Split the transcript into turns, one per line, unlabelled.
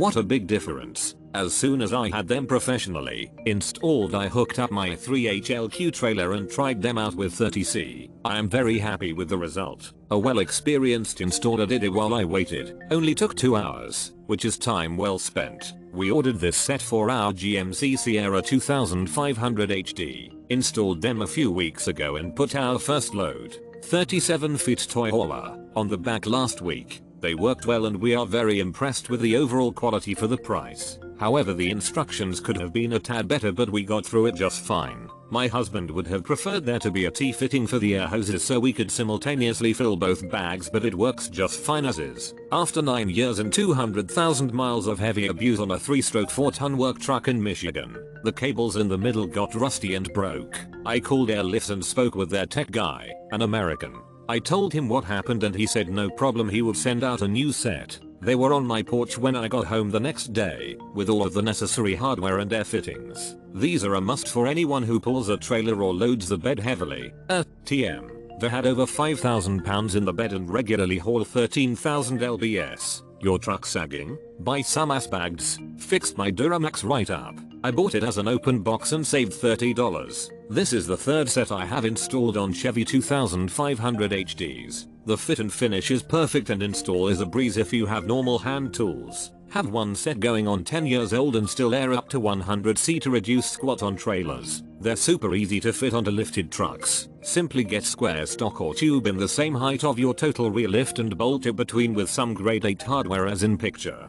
What a big difference. As soon as I had them professionally installed I hooked up my 3HLQ trailer and tried them out with 30C. I am very happy with the result. A well experienced installer did it while I waited. Only took 2 hours, which is time well spent. We ordered this set for our GMC Sierra 2500 HD, installed them a few weeks ago and put our first load, 37 feet toy hauler, on the back last week. They worked well and we are very impressed with the overall quality for the price. However the instructions could have been a tad better but we got through it just fine. My husband would have preferred there to be a T-fitting for the air hoses so we could simultaneously fill both bags but it works just fine as is. After 9 years and 200,000 miles of heavy abuse on a 3-stroke 4-ton work truck in Michigan, the cables in the middle got rusty and broke. I called Airlifts and spoke with their tech guy, an American. I told him what happened and he said no problem he would send out a new set. They were on my porch when I got home the next day, with all of the necessary hardware and air fittings. These are a must for anyone who pulls a trailer or loads the bed heavily. Uh, TM. They had over 5,000 pounds in the bed and regularly haul 13,000 lbs. Your truck sagging? Buy some ass bags. Fixed my Duramax right up. I bought it as an open box and saved $30. This is the third set I have installed on Chevy 2500 HDs. The fit and finish is perfect and install is a breeze if you have normal hand tools. Have one set going on 10 years old and still air up to 100C to reduce squat on trailers. They're super easy to fit onto lifted trucks. Simply get square stock or tube in the same height of your total rear lift and bolt it between with some grade 8 hardware as in picture.